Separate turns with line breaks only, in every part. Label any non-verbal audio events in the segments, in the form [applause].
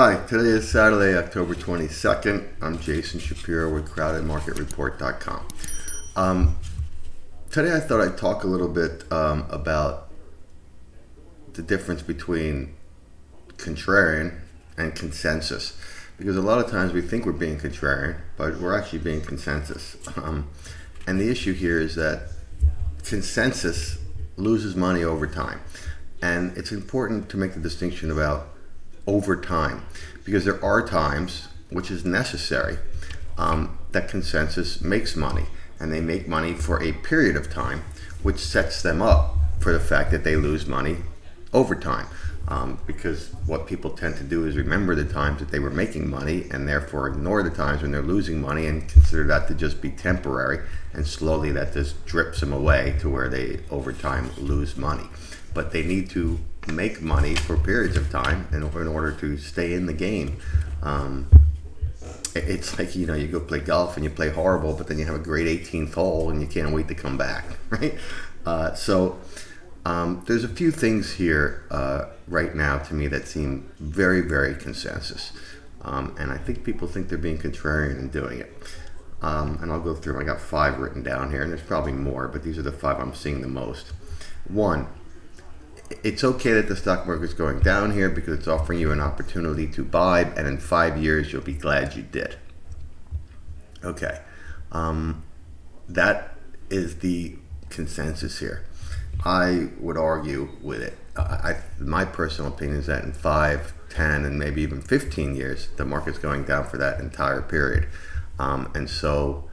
Hi, today is Saturday, October 22nd. I'm Jason Shapiro with CrowdedMarketReport.com. Um, today I thought I'd talk a little bit um, about the difference between contrarian and consensus. Because a lot of times we think we're being contrarian, but we're actually being consensus. Um, and the issue here is that consensus loses money over time. And it's important to make the distinction about over time because there are times, which is necessary, um, that consensus makes money. And they make money for a period of time, which sets them up for the fact that they lose money over time. Um, because what people tend to do is remember the times that they were making money and therefore ignore the times when they're losing money and consider that to just be temporary and slowly that just drips them away to where they over time lose money but they need to make money for periods of time in, in order to stay in the game. Um, it's like you know you go play golf and you play horrible, but then you have a great 18th hole and you can't wait to come back, [laughs] right? Uh, so um, there's a few things here uh, right now to me that seem very very consensus, um, and I think people think they're being contrarian in doing it. Um, and I'll go through. I got five written down here, and there's probably more, but these are the five I'm seeing the most. One, it's okay that the stock market is going down here because it's offering you an opportunity to buy, and in five years you'll be glad you did. Okay, um, that is the consensus here. I would argue with it. I, my personal opinion is that in five, ten, and maybe even 15 years, the market's going down for that entire period. Um, and so,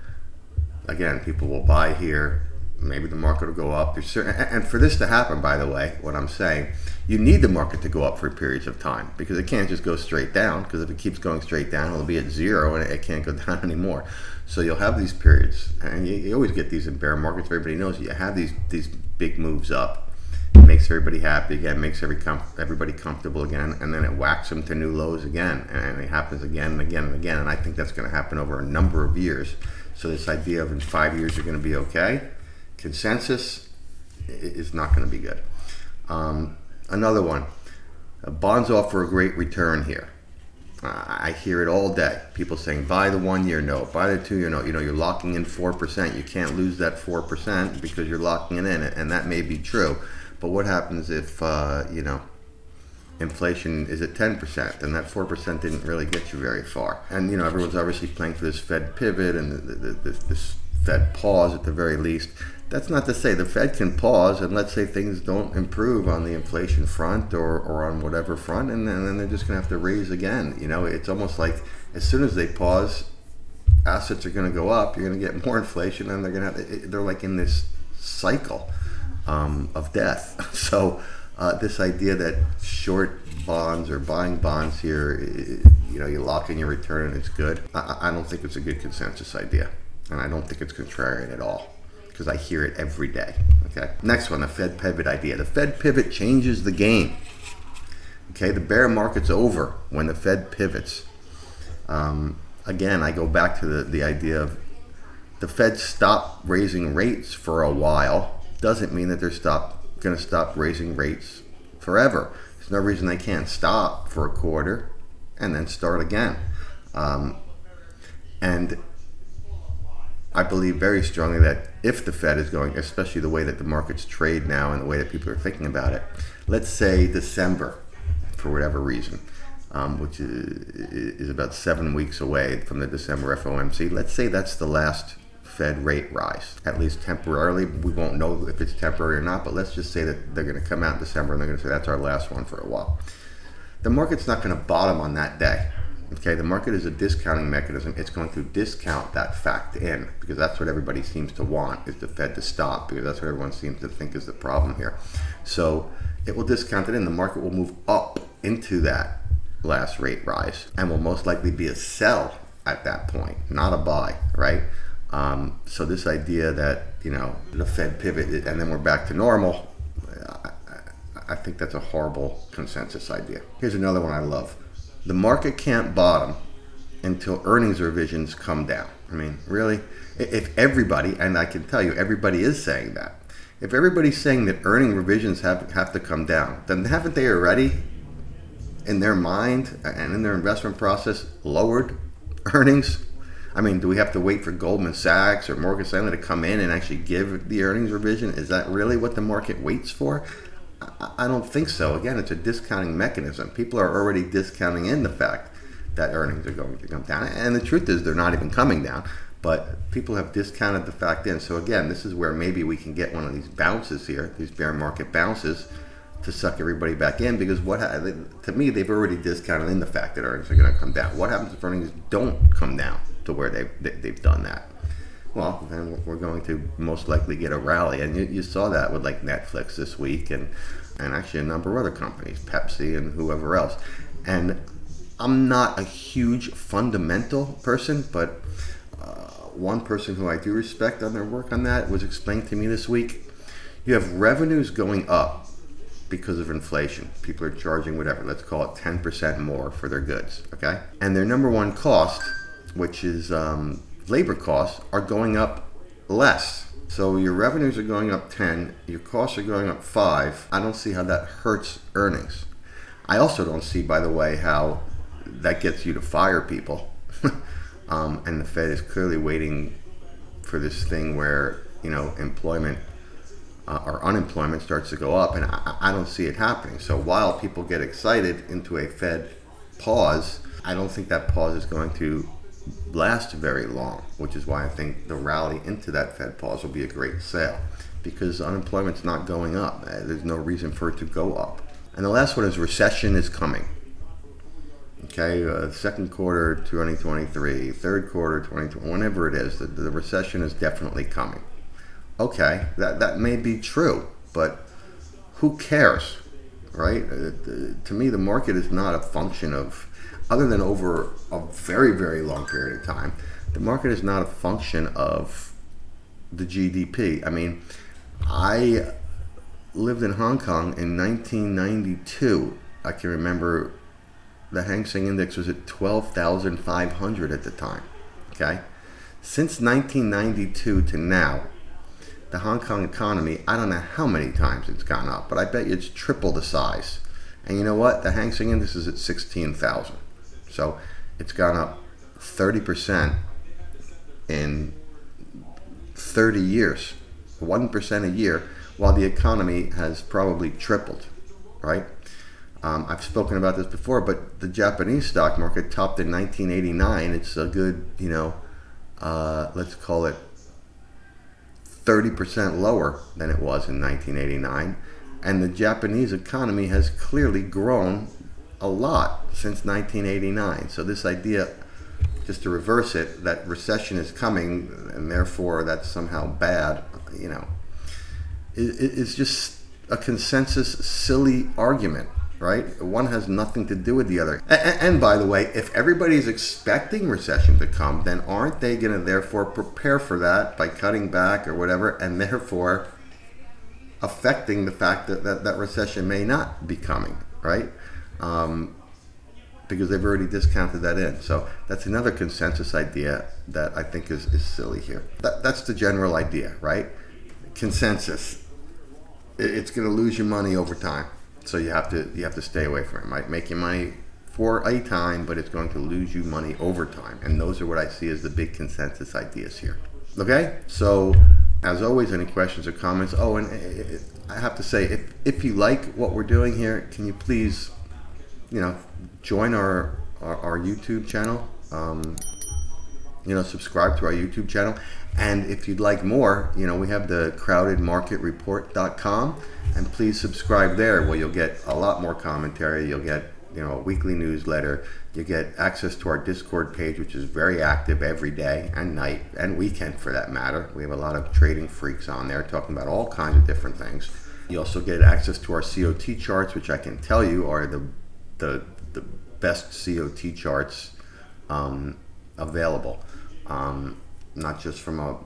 again, people will buy here maybe the market will go up. And for this to happen, by the way, what I'm saying, you need the market to go up for periods of time because it can't just go straight down. Because if it keeps going straight down, it'll be at zero and it can't go [laughs] down anymore. So you'll have these periods, and you, you always get these in bear markets. Everybody knows you have these these big moves up. It makes everybody happy again, makes every com- everybody comfortable again, and then it whacks them to new lows again, and it happens again and again and again. And I think that's going to happen over a number of years. So this idea of in five years you're going to be okay consensus is not going to be good. Um, another one, uh, bonds offer a great return here. I hear it all day. People saying buy the one year note, buy the two year note. You know, you're locking in 4%. You can't lose that 4% because you're locking it in. And that may be true. But what happens if, uh, you know, inflation is at 10%? Then that 4% didn't really get you very far. And, you know, everyone's obviously playing for this Fed pivot and the, the, the, this Fed pause at the very least. That's not to say the Fed can pause and let's say things don't improve on the inflation front or, or on whatever front, and then, and then they're just going to have to raise again. You know, it's almost like as soon as they pause, assets are going to go up. You're going to get [laughs] more inflation, and they're going to. They're like in this cycle um, of death. [laughs] So uh, this idea that short bonds or buying bonds here, you know, you lock in your return and it's good. I, I don't think it's a good consensus idea, and I don't think it's contrarian at all because I hear it every day. Okay. Next one, the Fed pivot idea. The Fed pivot changes the game. Okay, the bear market's over when the Fed pivots. Um, again, I go back to the, the idea of the Fed stopped raising rates for a while doesn't mean that they're stop going to stop raising rates forever. There's no reason they can't stop for a quarter and then start again. Um, and I believe very strongly that if the Fed is going, especially the way that the markets trade now and the way that people are thinking about it, let's say December, for whatever reason, um, which is, is about seven weeks away from the December FOMC, let's say that's the last Fed rate rise, at least temporarily. We won't know if it's temporary or not, but let's just say that they're going to come out in December and they're going to say that's our last one for a while. The market's not going to bottom on that day. Okay, the market is a discounting mechanism. It's going to discount that fact in because that's what everybody seems to want is the Fed to stop because that's what everyone seems to think is the problem here. So it will discount it in. The market will move up into that last rate rise and will most likely be a sell at that point, not a buy, right? Um, so this idea that you know the Fed pivoted and then we're back to normal, I, I think that's a horrible consensus idea. Here's another one I love the market can't bottom until earnings revisions come down. I mean, really? If everybody, and I can tell you, everybody is saying that. If everybody's saying that earning revisions have, have to come down, then haven't they already in their mind and in their investment process, lowered earnings? I mean, do we have to wait for Goldman Sachs or Morgan Stanley to come in and actually give the earnings revision? Is that really what the market waits for? I don't think so. Again, it's a discounting mechanism. People are already discounting in the fact that earnings are going to come down. And the truth is, they're not even coming down. But people have discounted the fact in. So again, this is where maybe we can get one of these bounces here, these bear market bounces, to suck everybody back in. Because what to me, they've already discounted in the fact that earnings are going to come down. What happens if earnings don't come down to where they've they've done that? Well, we're going to most likely get a rally, and you, you saw that with like Netflix this week, and and actually a number of other companies, Pepsi and whoever else. And I'm not a huge fundamental person, but uh, one person who I do respect on their work on that was explained to me this week. You have revenues going up because of inflation. People are charging whatever, let's call it 10% more for their goods, okay? And their number one cost, which is um, labor costs, are going up less. So your revenues are going up 10, your costs are going up 5. I don't see how that hurts earnings. I also don't see, by the way, how that gets you to fire people. [laughs] um, and the Fed is clearly waiting for this thing where you know employment uh, or unemployment starts to go up, and I, I don't see it happening. So while people get excited into a Fed pause, I don't think that pause is going to last very long, which is why I think the rally into that Fed pause will be a great sale because unemployment's not going up. Uh, there's no reason for it to go up. And the last one is recession is coming. Okay, uh, second quarter 2023, third quarter 2020, whenever it is, the, the recession is definitely coming. Okay, that, that may be true, but who cares, right? Uh, to me, the market is not a function of, other than over a very, very long period of time, the market is not a function of the GDP. I mean, I lived in Hong Kong in 1992. I can remember the Hang Seng Index was at 12,500 at the time. Okay? Since 1992 to now, the Hong Kong economy, I don't know how many times it's gone up, but I bet you it's triple the size. And you know what? The Hang Seng Index is at 16,000. So it's gone up 30% in 30 years, 1% a year, while the economy has probably tripled, right? Um, I've spoken about this before, but the Japanese stock market topped in 1989. It's a good, you know, uh, let's call it 30% lower than it was in 1989. And the Japanese economy has clearly grown a lot since 1989. So this idea, just to reverse it, that recession is coming and therefore that's somehow bad, you know, is just a consensus silly argument right? One has nothing to do with the other. And, and, by the way, if everybody's expecting recession to come, then aren't they going to therefore prepare for that by cutting back or whatever, and therefore affecting the fact that that, that recession may not be coming, right? Um, because they've already discounted that in. So that's another consensus idea that I think is, is silly here. That, that's the general idea, right? Consensus. It's going to lose you money over time. So you have to you have to stay away from it. Might make you money for a time, but it's going to lose you money over time. And those are what I see as the big consensus ideas here. Okay, so as always, any questions or comments? Oh, and eh, eh, I have to say, if if you like what we're doing here, can you please, you know, join our our, our YouTube channel. Um, you know, subscribe to our YouTube channel. And if you'd like more, you know, we have the crowdedmarketreport.com and please subscribe there where you'll get a lot more commentary. You'll get, you know, a weekly newsletter. You get access to our Discord page, which is very active every day and night and weekend for that matter. We have a lot of trading freaks on there talking about all kinds of different things. You also get access to our COT charts, which I can tell you are the, the, the best COT charts um, available um, not just from a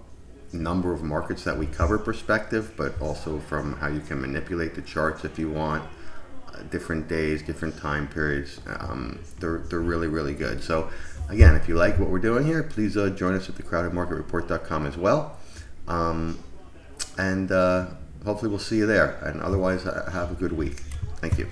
number of markets that we cover perspective, but also from how you can manipulate the charts if you want, uh, different days, different time periods. Um, they're, they're really, really good. So, again, if you like what we're doing here, please uh, join us at thecrowdedmarketreport.com as well. Um, and uh, hopefully, we'll see you there. And otherwise, have a good week. Thank you.